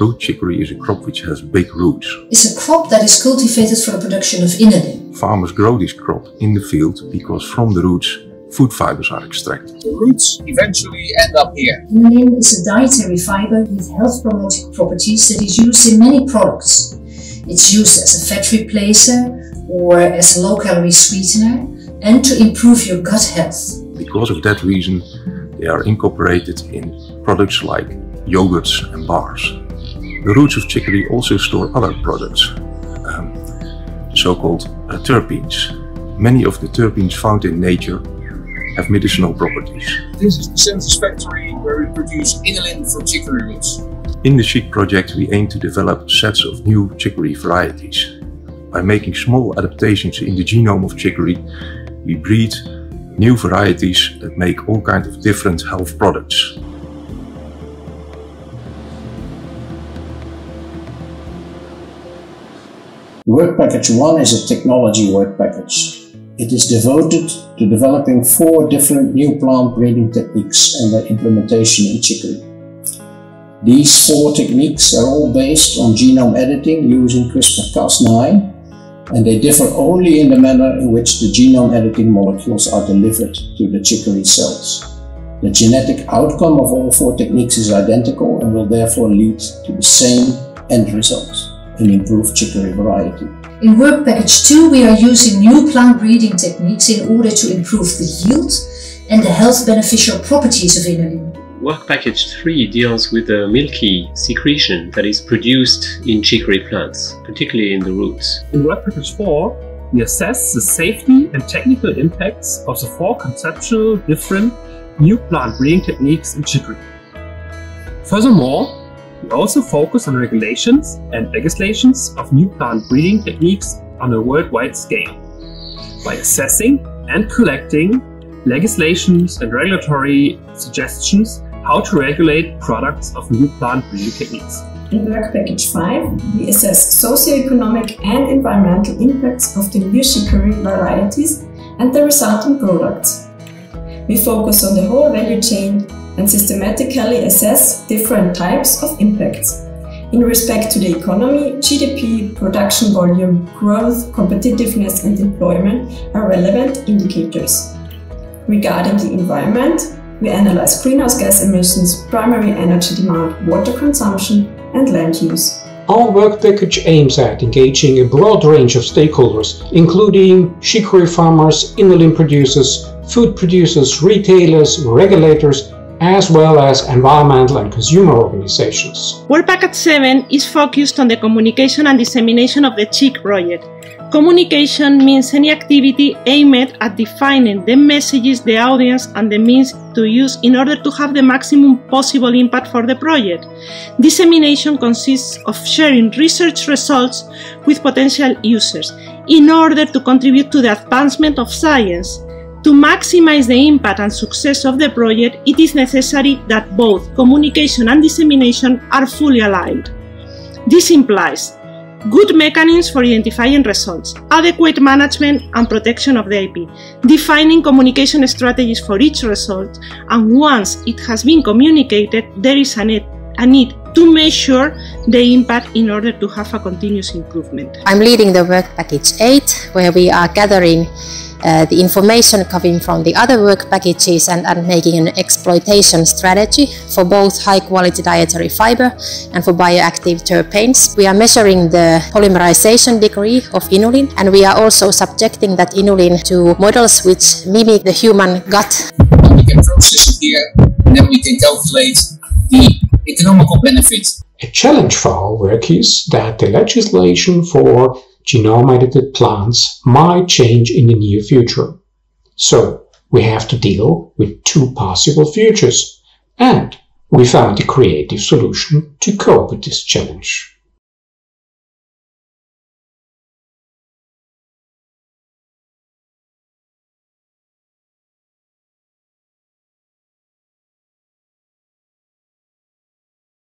Root chicory is a crop which has big roots. It's a crop that is cultivated for the production of inulin. Farmers grow this crop in the field because from the roots food fibers are extracted. The roots eventually end up here. Inulin is a dietary fiber with health promoting properties that is used in many products. It's used as a fat replacer or as a low calorie sweetener and to improve your gut health. Because of that reason, they are incorporated in products like yogurts and bars. The roots of chicory also store other products, um, so-called uh, terpenes. Many of the terpenes found in nature have medicinal properties. This is the Sensus factory where we produce inulin for chicory roots. In the Chic project we aim to develop sets of new chicory varieties. By making small adaptations in the genome of chicory, we breed new varieties that make all kinds of different health products. Work Package 1 is a technology work package. It is devoted to developing four different new plant breeding techniques and their implementation in chicory. These four techniques are all based on genome editing using CRISPR-Cas9 and they differ only in the manner in which the genome editing molecules are delivered to the chicory cells. The genetic outcome of all four techniques is identical and will therefore lead to the same end result an improved chicory variety. In Work Package 2 we are using new plant breeding techniques in order to improve the yield and the health beneficial properties of inulin. Work Package 3 deals with the milky secretion that is produced in chicory plants, particularly in the roots. In Work Package 4, we assess the safety and technical impacts of the four conceptual different new plant breeding techniques in chicory. Furthermore, we also focus on regulations and legislations of new plant breeding techniques on a worldwide scale. By assessing and collecting legislations and regulatory suggestions how to regulate products of new plant breeding techniques. In Work Package 5, we assess socioeconomic and environmental impacts of the new chicory varieties and the resulting products. We focus on the whole value chain and systematically assess different types of impacts. In respect to the economy, GDP, production volume, growth, competitiveness and employment are relevant indicators. Regarding the environment, we analyze greenhouse gas emissions, primary energy demand, water consumption and land use. Our work package aims at engaging a broad range of stakeholders, including chicory farmers, inulin producers, food producers, retailers, regulators, as well as environmental and consumer organizations. Work Package 7 is focused on the communication and dissemination of the CHIC project. Communication means any activity aimed at defining the messages, the audience, and the means to use in order to have the maximum possible impact for the project. Dissemination consists of sharing research results with potential users in order to contribute to the advancement of science. To maximize the impact and success of the project, it is necessary that both communication and dissemination are fully aligned. This implies good mechanisms for identifying results, adequate management and protection of the IP, defining communication strategies for each result, and once it has been communicated, there is a need, a need to measure the impact in order to have a continuous improvement. I'm leading the work package 8, where we are gathering uh, the information coming from the other work packages and, and, making an exploitation strategy for both high quality dietary fiber and for bioactive terpenes. We are measuring the polymerization degree of inulin and we are also subjecting that inulin to models which mimic the human gut. We can process it here and then we can calculate the economical benefit. A challenge for our work is that the legislation for genome-edited plants might change in the near future. So we have to deal with two possible futures, and we found a creative solution to cope with this challenge.